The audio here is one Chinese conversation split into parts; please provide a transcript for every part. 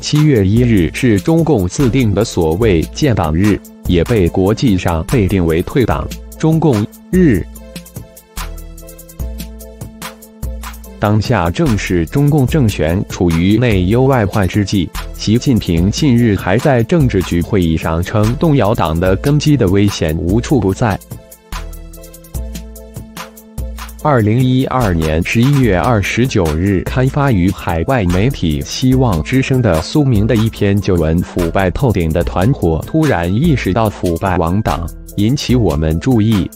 七月一日是中共自定的所谓建党日，也被国际上被定为退党中共日。当下正是中共政权处于内忧外患之际。习近平近日还在政治局会议上称，动摇党的根基的危险无处不在。二零一二年十一月二十九日刊发于海外媒体《希望之声》的苏明的一篇旧文：“腐败透顶的团伙突然意识到腐败亡党，引起我们注意。”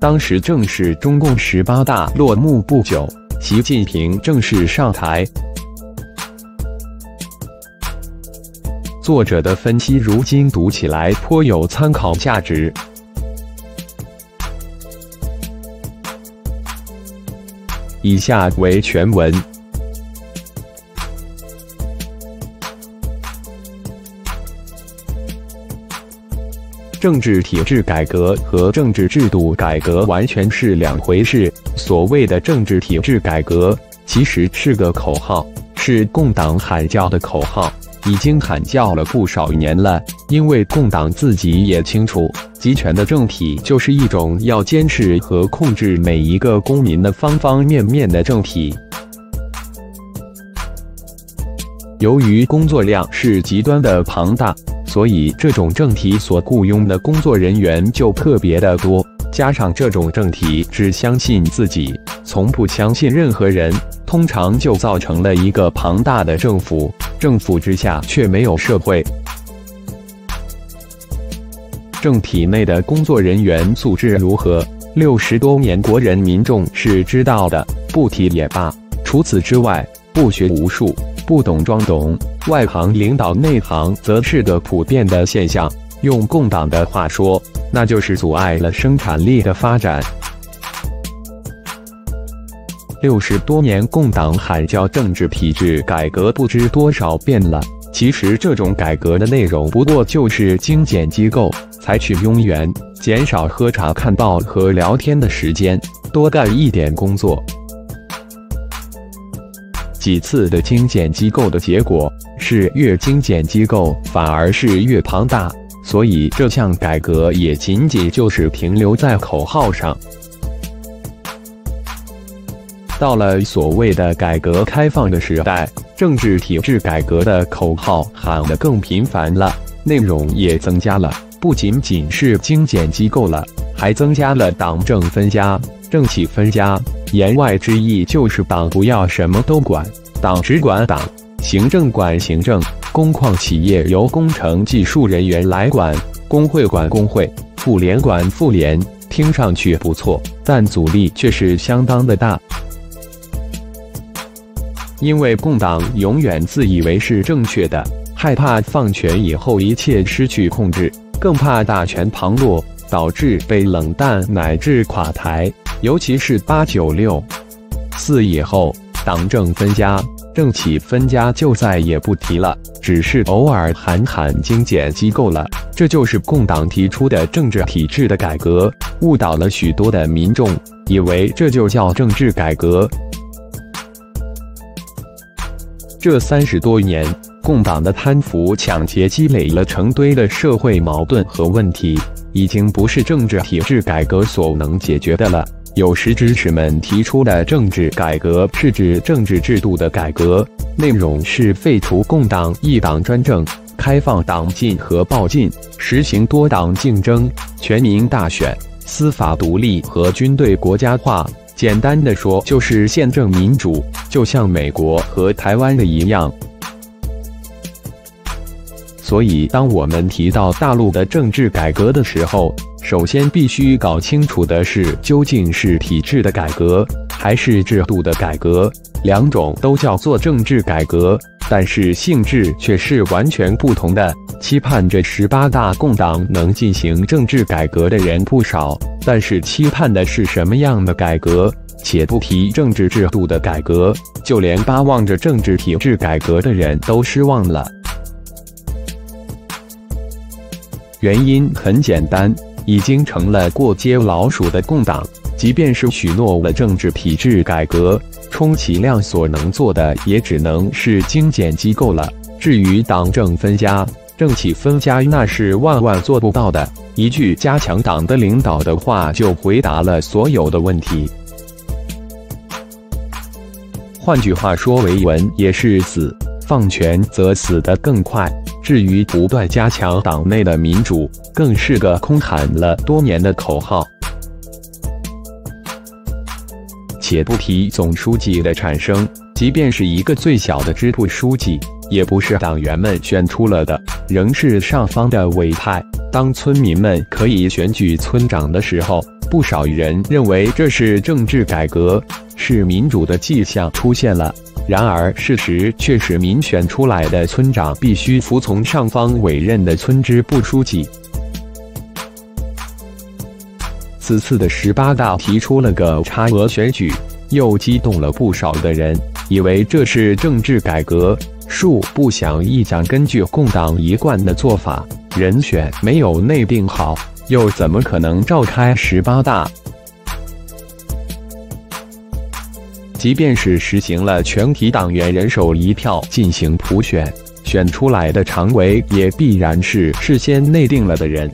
当时正是中共十八大落幕不久，习近平正式上台。作者的分析如今读起来颇有参考价值。以下为全文。政治体制改革和政治制度改革完全是两回事。所谓的政治体制改革，其实是个口号，是共党喊叫的口号，已经喊叫了不少年了。因为共党自己也清楚，集权的政体就是一种要监视和控制每一个公民的方方面面的政体。由于工作量是极端的庞大。所以，这种政体所雇佣的工作人员就特别的多，加上这种政体只相信自己，从不相信任何人，通常就造成了一个庞大的政府，政府之下却没有社会。政体内的工作人员素质如何？六十多年国人民众是知道的，不提也罢。除此之外，不学无术。不懂装懂，外行领导内行，则是个普遍的现象。用共党的话说，那就是阻碍了生产力的发展。六十多年，共党喊叫政治体制改革不知多少遍了。其实，这种改革的内容不过就是精简机构，采取庸员，减少喝茶看报和聊天的时间，多干一点工作。几次的精简机构的结果是，越精简机构反而是越庞大，所以这项改革也仅仅就是停留在口号上。到了所谓的改革开放的时代，政治体制改革的口号喊得更频繁了，内容也增加了，不仅仅是精简机构了，还增加了党政分家、政企分家。言外之意就是党不要什么都管，党只管党，行政管行政，工矿企业由工程技术人员来管，工会管工会，妇联管妇联。听上去不错，但阻力却是相当的大。因为共党永远自以为是正确的，害怕放权以后一切失去控制，更怕大权旁落，导致被冷淡乃至垮台。尤其是八九六四以后，党政分家、政企分家就再也不提了，只是偶尔喊喊精简机构了。这就是共党提出的政治体制的改革，误导了许多的民众，以为这就叫政治改革。这三十多年，共党的贪腐抢劫积累了成堆的社会矛盾和问题，已经不是政治体制改革所能解决的了。有识之士们提出的政治改革是指政治制度的改革，内容是废除共党一党专政，开放党禁和报禁，实行多党竞争、全民大选、司法独立和军队国家化。简单的说，就是宪政民主，就像美国和台湾的一样。所以，当我们提到大陆的政治改革的时候，首先必须搞清楚的是，究竟是体制的改革还是制度的改革？两种都叫做政治改革，但是性质却是完全不同的。期盼着十八大共党能进行政治改革的人不少，但是期盼的是什么样的改革？且不提政治制度的改革，就连巴望着政治体制改革的人都失望了。原因很简单。已经成了过街老鼠的共党，即便是许诺了政治体制改革，充其量所能做的也只能是精简机构了。至于党政分家，政企分家，那是万万做不到的。一句加强党的领导的话，就回答了所有的问题。换句话说，维稳也是死，放权则死得更快。至于不断加强党内的民主，更是个空喊了多年的口号。且不提总书记的产生，即便是一个最小的支部书记，也不是党员们选出了的，仍是上方的委派。当村民们可以选举村长的时候，不少人认为这是政治改革，是民主的迹象出现了。然而，事实却是民选出来的村长必须服从上方委任的村支部书记。此次的十八大提出了个差额选举，又激动了不少的人，以为这是政治改革。恕不想一讲，根据共党一贯的做法，人选没有内定好，又怎么可能召开十八大？即便是实行了全体党员人手一票进行普选，选出来的常委也必然是事先内定了的人。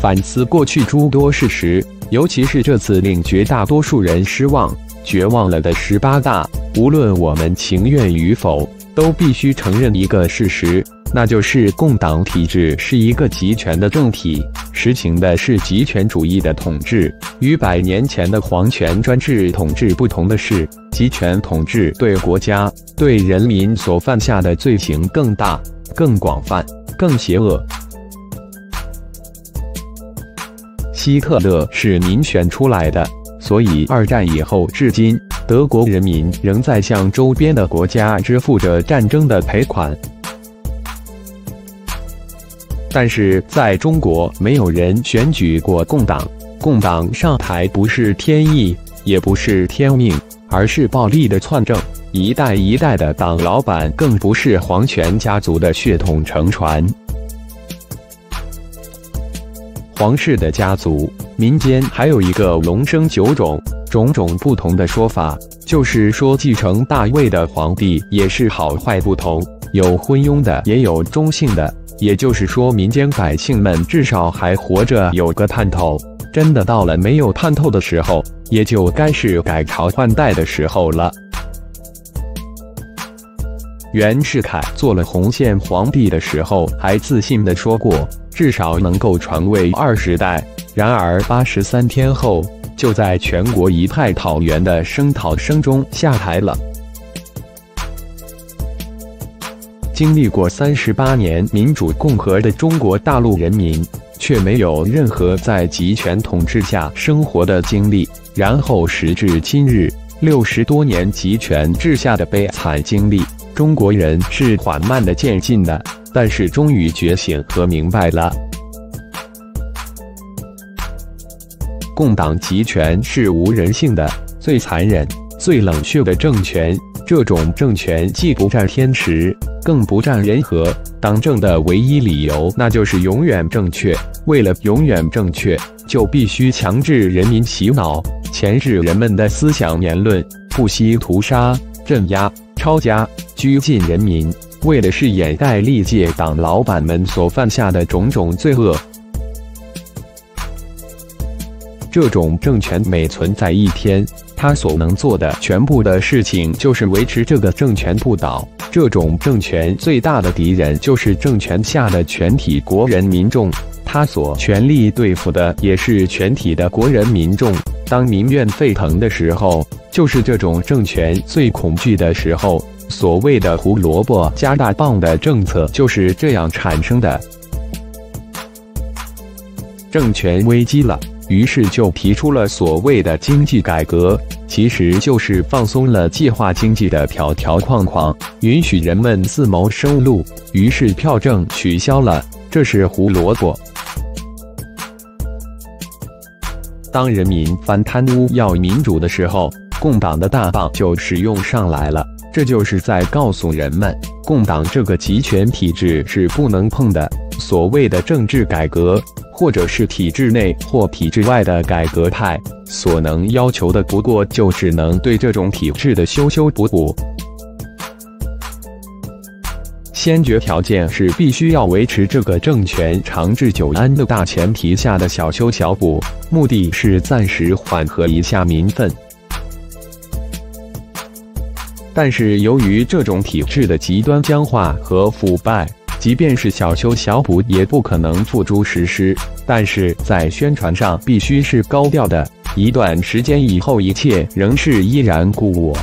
反思过去诸多事实，尤其是这次令绝大多数人失望、绝望了的十八大，无论我们情愿与否，都必须承认一个事实。那就是共党体制是一个集权的政体，实行的是集权主义的统治。与百年前的皇权专制统治不同的是，集权统治对国家、对人民所犯下的罪行更大、更广泛、更邪恶。希特勒是民选出来的，所以二战以后至今，德国人民仍在向周边的国家支付着战争的赔款。但是在中国，没有人选举过共党。共党上台不是天意，也不是天命，而是暴力的篡政。一代一代的党老板，更不是皇权家族的血统承传。皇室的家族，民间还有一个龙生九种，种种不同的说法，就是说继承大位的皇帝也是好坏不同，有昏庸的，也有中性的。也就是说，民间百姓们至少还活着，有个盼头。真的到了没有盼头的时候，也就该是改朝换代的时候了。袁世凯做了洪宪皇帝的时候，还自信地说过，至少能够传位二十代。然而八十三天后，就在全国一派讨袁的声讨声中下台了。经历过三十八年民主共和的中国大陆人民，却没有任何在集权统治下生活的经历。然后时至今日，六十多年集权治下的悲惨经历，中国人是缓慢的渐进的，但是终于觉醒和明白了，共党集权是无人性的、最残忍、最冷血的政权。这种政权既不占天时，更不占人和。党政的唯一理由，那就是永远正确。为了永远正确，就必须强制人民洗脑，钳制人们的思想言论，不惜屠杀、镇压、抄家、拘禁人民。为的是掩盖历届党老板们所犯下的种种罪恶。这种政权每存在一天。他所能做的全部的事情，就是维持这个政权不倒。这种政权最大的敌人，就是政权下的全体国人民众。他所全力对付的，也是全体的国人民众。当民怨沸腾的时候，就是这种政权最恐惧的时候。所谓的胡萝卜加大棒的政策，就是这样产生的。政权危机了。于是就提出了所谓的经济改革，其实就是放松了计划经济的条条框框，允许人们自谋生路。于是票证取消了，这是胡萝卜。当人民反贪污要民主的时候，共党的大棒就使用上来了。这就是在告诉人们，共党这个集权体制是不能碰的。所谓的政治改革，或者是体制内或体制外的改革派，所能要求的不过就只能对这种体制的修修补补。先决条件是必须要维持这个政权长治久安的大前提下的小修小补，目的是暂时缓和一下民愤。但是由于这种体制的极端僵化和腐败，即便是小修小补也不可能付诸实施。但是在宣传上必须是高调的，一段时间以后一切仍是依然故我。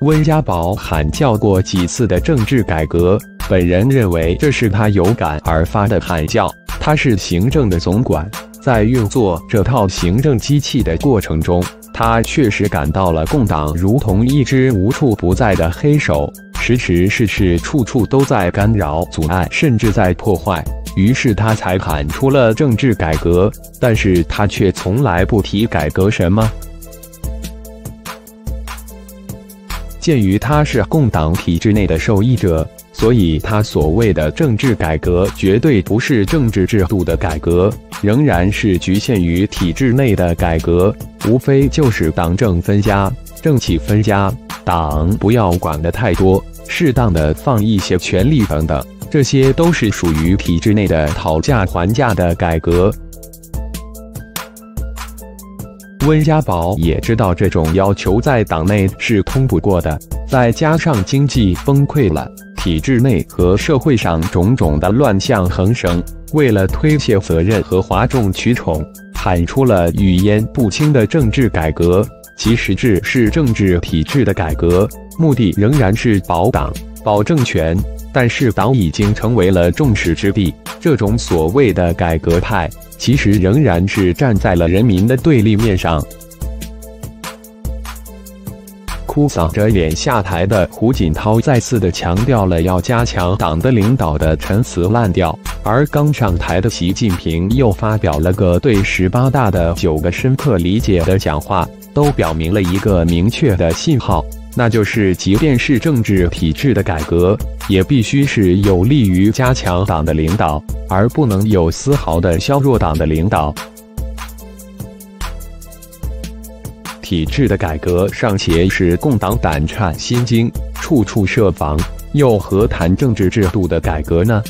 温家宝喊叫过几次的政治改革，本人认为这是他有感而发的喊叫。他是行政的总管，在运作这套行政机器的过程中，他确实感到了共党如同一只无处不在的黑手，时时事事处处都在干扰、阻碍，甚至在破坏。于是他才喊出了政治改革，但是他却从来不提改革什么。鉴于他是共党体制内的受益者，所以他所谓的政治改革绝对不是政治制度的改革，仍然是局限于体制内的改革，无非就是党政分家、政企分家，党不要管的太多，适当的放一些权力等等，这些都是属于体制内的讨价还价的改革。温家宝也知道这种要求在党内是通不过的，再加上经济崩溃了，体制内和社会上种种的乱象横生，为了推卸责任和哗众取宠，喊出了语焉不清的政治改革，其实质是政治体制的改革，目的仍然是保党、保政权。但是党已经成为了众矢之的，这种所谓的改革派。其实仍然是站在了人民的对立面上。哭丧着脸下台的胡锦涛再次的强调了要加强党的领导的陈词滥调，而刚上台的习近平又发表了个对十八大的九个深刻理解的讲话，都表明了一个明确的信号。那就是，即便是政治体制的改革，也必须是有利于加强党的领导，而不能有丝毫的削弱党的领导。体制的改革尚且是共党胆颤心惊、处处设防，又何谈政治制度的改革呢？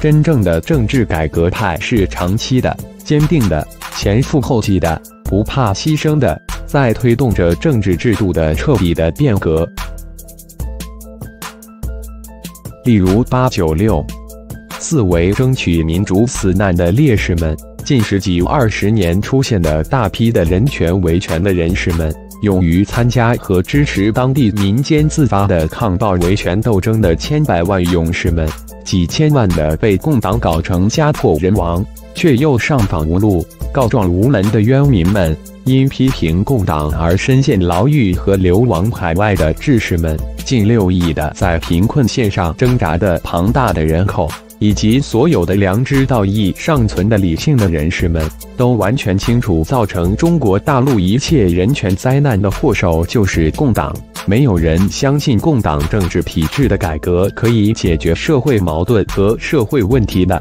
真正的政治改革派是长期的、坚定的、前赴后继的、不怕牺牲的。在推动着政治制度的彻底的变革，例如八九六，四为争取民主死难的烈士们，近十几二十年出现的大批的人权维权的人士们，勇于参加和支持当地民间自发的抗暴维权斗争的千百万勇士们，几千万的被共党搞成家破人亡却又上访无路、告状无门的冤民们。因批评共党而深陷牢狱和流亡海外的志士们，近六亿的在贫困线上挣扎的庞大的人口，以及所有的良知道义尚存的理性的人士们，都完全清楚，造成中国大陆一切人权灾难的祸首就是共党。没有人相信共党政治体制的改革可以解决社会矛盾和社会问题的。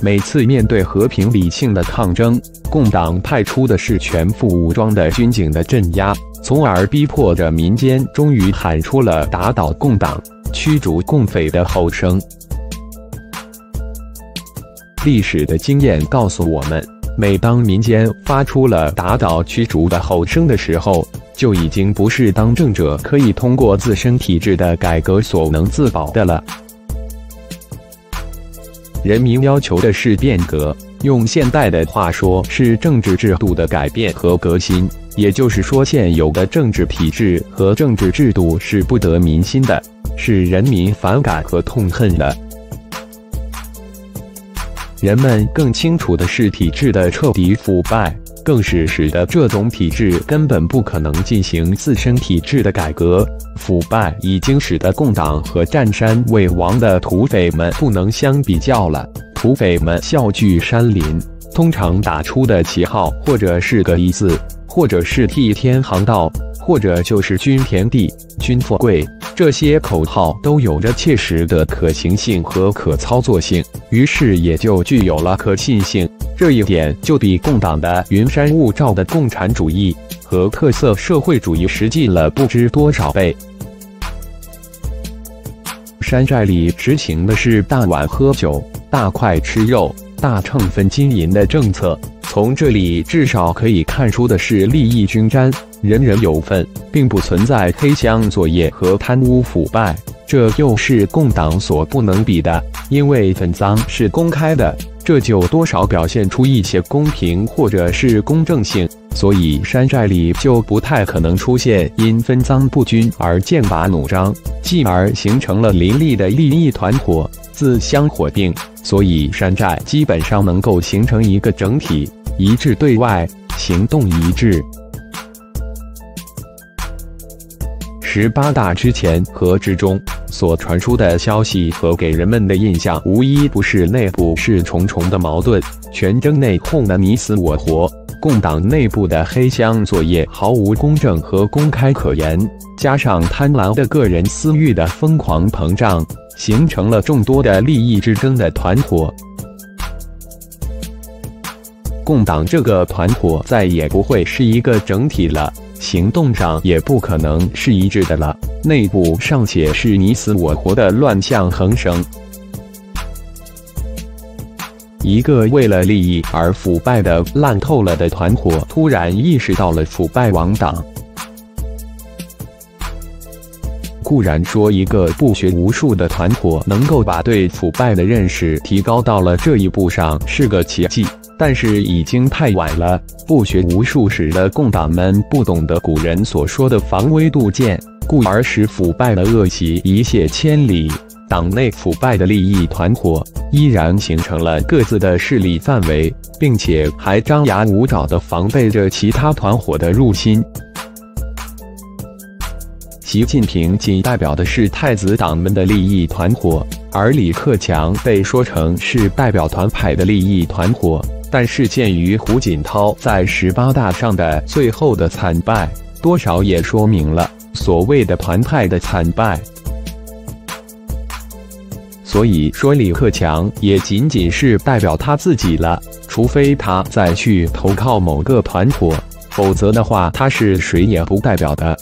每次面对和平理性的抗争，共党派出的是全副武装的军警的镇压，从而逼迫着民间终于喊出了打倒共党、驱逐共匪的吼声。历史的经验告诉我们，每当民间发出了打倒、驱逐的吼声的时候，就已经不是当政者可以通过自身体制的改革所能自保的了。人民要求的是变革，用现代的话说，是政治制度的改变和革新。也就是说，现有的政治体制和政治制度是不得民心的，是人民反感和痛恨的。人们更清楚的是，体制的彻底腐败，更是使得这种体制根本不可能进行自身体制的改革。腐败已经使得共党和占山为王的土匪们不能相比较了。土匪们笑聚山林，通常打出的旗号或者是个“一”字，或者是替天行道，或者就是均田地、均富贵、这些口号都有着切实的可行性和可操作性，于是也就具有了可信性。这一点就比共党的云山雾罩的共产主义和特色社会主义实际了不知多少倍。山寨里执行的是大碗喝酒、大块吃肉、大秤分金银的政策。从这里至少可以看出的是，利益均沾，人人有份，并不存在黑箱作业和贪污腐败。这又是共党所不能比的，因为分赃是公开的。这就多少表现出一些公平或者是公正性，所以山寨里就不太可能出现因分赃不均而剑拔弩张，继而形成了林立的利益团伙，自相火并。所以山寨基本上能够形成一个整体，一致对外，行动一致。十八大之前和之中。所传出的消息和给人们的印象，无一不是内部是重重的矛盾，全争内讧的你死我活，共党内部的黑箱作业毫无公正和公开可言，加上贪婪的个人私欲的疯狂膨胀，形成了众多的利益之争的团伙。共党这个团伙再也不会是一个整体了，行动上也不可能是一致的了。内部尚且是你死我活的乱象横生，一个为了利益而腐败的烂透了的团伙，突然意识到了腐败亡党。固然说一个不学无术的团伙能够把对腐败的认识提高到了这一步上是个奇迹，但是已经太晚了。不学无术使得共党们不懂得古人所说的防微杜渐。故而使腐败的恶习一泻千里，党内腐败的利益团伙依然形成了各自的势力范围，并且还张牙舞爪地防备着其他团伙的入侵。习近平仅代表的是太子党们的利益团伙，而李克强被说成是代表团派的利益团伙。但是鉴于胡锦涛在十八大上的最后的惨败，多少也说明了。所谓的团派的惨败，所以说李克强也仅仅是代表他自己了。除非他再去投靠某个团伙，否则的话，他是谁也不代表的。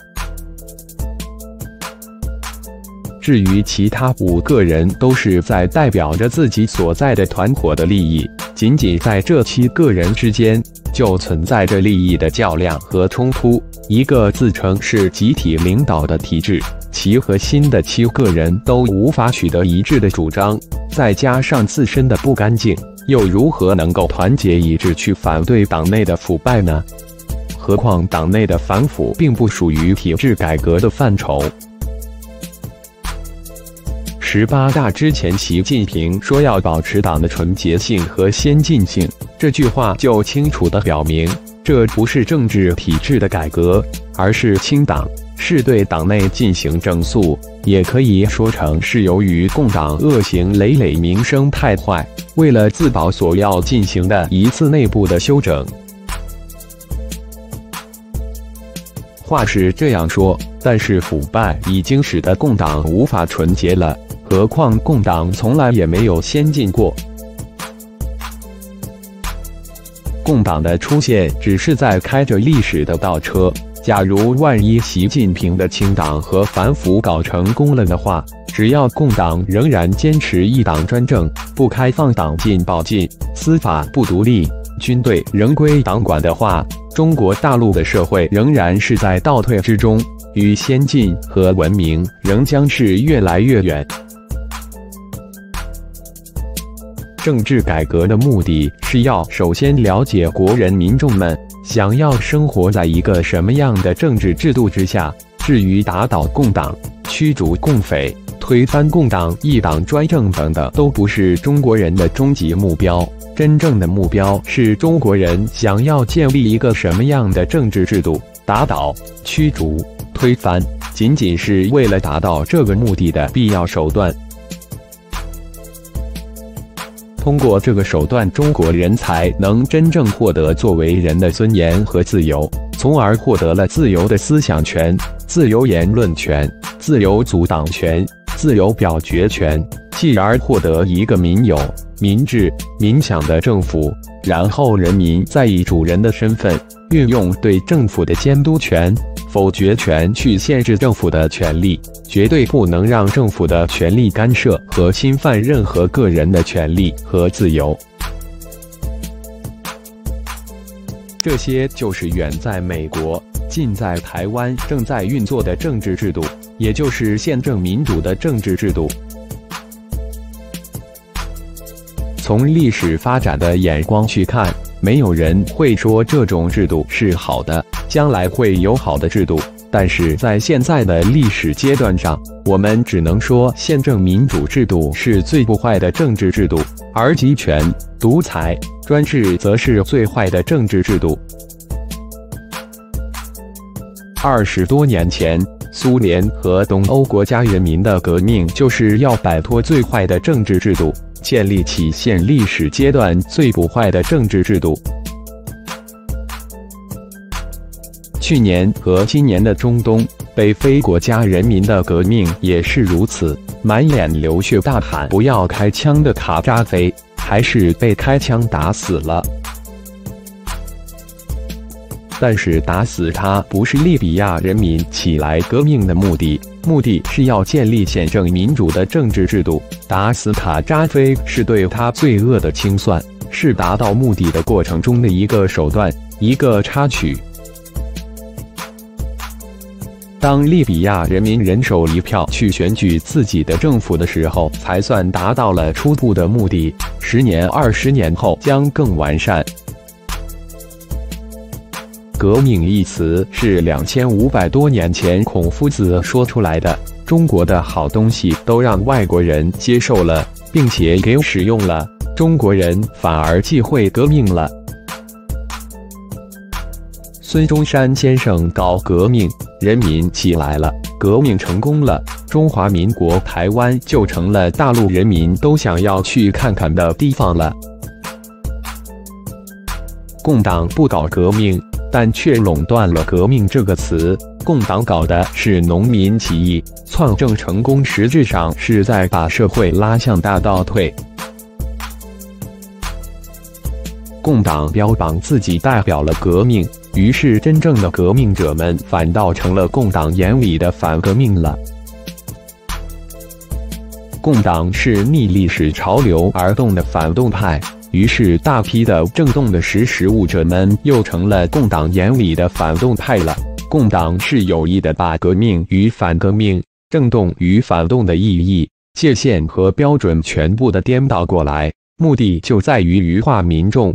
至于其他五个人，都是在代表着自己所在的团伙的利益。仅仅在这七个人之间，就存在着利益的较量和冲突。一个自称是集体领导的体制，其核心的七个人都无法取得一致的主张，再加上自身的不干净，又如何能够团结一致去反对党内的腐败呢？何况党内的反腐并不属于体制改革的范畴。十八大之前，习近平说要保持党的纯洁性和先进性，这句话就清楚地表明，这不是政治体制的改革，而是清党，是对党内进行整肃，也可以说成是由于共党恶行累累、名声太坏，为了自保所要进行的一次内部的修整。话是这样说，但是腐败已经使得共党无法纯洁了。何况共党从来也没有先进过，共党的出现只是在开着历史的倒车。假如万一习近平的清党和反腐搞成功了的话，只要共党仍然坚持一党专政、不开放党禁报禁、司法不独立、军队仍归党管的话，中国大陆的社会仍然是在倒退之中，与先进和文明仍将是越来越远。政治改革的目的是要首先了解国人民众们想要生活在一个什么样的政治制度之下。至于打倒共党、驱逐共匪、推翻共党一党专政等等，都不是中国人的终极目标。真正的目标是中国人想要建立一个什么样的政治制度。打倒、驱逐、推翻，仅仅是为了达到这个目的的必要手段。通过这个手段，中国人才能真正获得作为人的尊严和自由，从而获得了自由的思想权、自由言论权、自由组党权、自由表决权，继而获得一个民有、民治、民享的政府。然后人民再以主人的身份，运用对政府的监督权、否决权去限制政府的权利，绝对不能让政府的权利干涉和侵犯任何个人的权利和自由。这些就是远在美国、近在台湾正在运作的政治制度，也就是宪政民主的政治制度。从历史发展的眼光去看，没有人会说这种制度是好的，将来会有好的制度。但是在现在的历史阶段上，我们只能说宪政民主制度是最不坏的政治制度，而集权、独裁、专制则是最坏的政治制度。二十多年前，苏联和东欧国家人民的革命就是要摆脱最坏的政治制度。建立起现历史阶段最不坏的政治制度。去年和今年的中东、北非国家人民的革命也是如此，满脸流血大喊“不要开枪”的卡扎菲，还是被开枪打死了。但是打死他不是利比亚人民起来革命的目的。目的是要建立宪政民主的政治制度，打死卡扎菲是对他罪恶的清算，是达到目的的过程中的一个手段，一个插曲。当利比亚人民人手一票去选举自己的政府的时候，才算达到了初步的目的。十年、二十年后将更完善。革命一词是两千五百多年前孔夫子说出来的。中国的好东西都让外国人接受了，并且给使用了，中国人反而忌讳革命了。孙中山先生搞革命，人民起来了，革命成功了，中华民国台湾就成了大陆人民都想要去看看的地方了。共党不搞革命。但却垄断了“革命”这个词。共党搞的是农民起义，篡政成功，实质上是在把社会拉向大倒退。共党标榜自己代表了革命，于是真正的革命者们反倒成了共党眼里的反革命了。共党是逆历史潮流而动的反动派。于是，大批的正动的识时务者们又成了共党眼里的反动派了。共党是有意的把革命与反革命、正动与反动的意义界限和标准全部的颠倒过来，目的就在于愚化民众，